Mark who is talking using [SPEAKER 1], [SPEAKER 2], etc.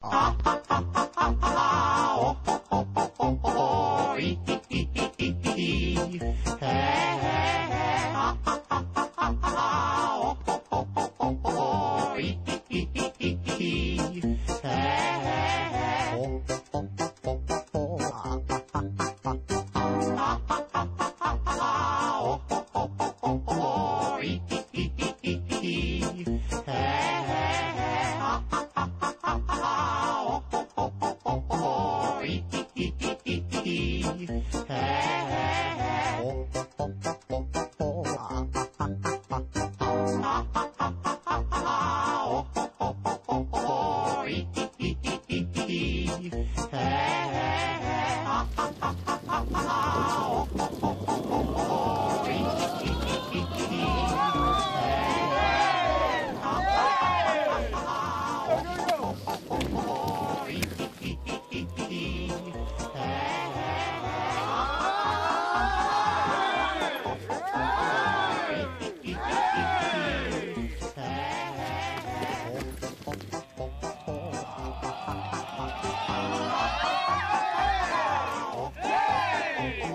[SPEAKER 1] Hey! story. Hey, hey, hey, ha, ha, ha, ha. Hey!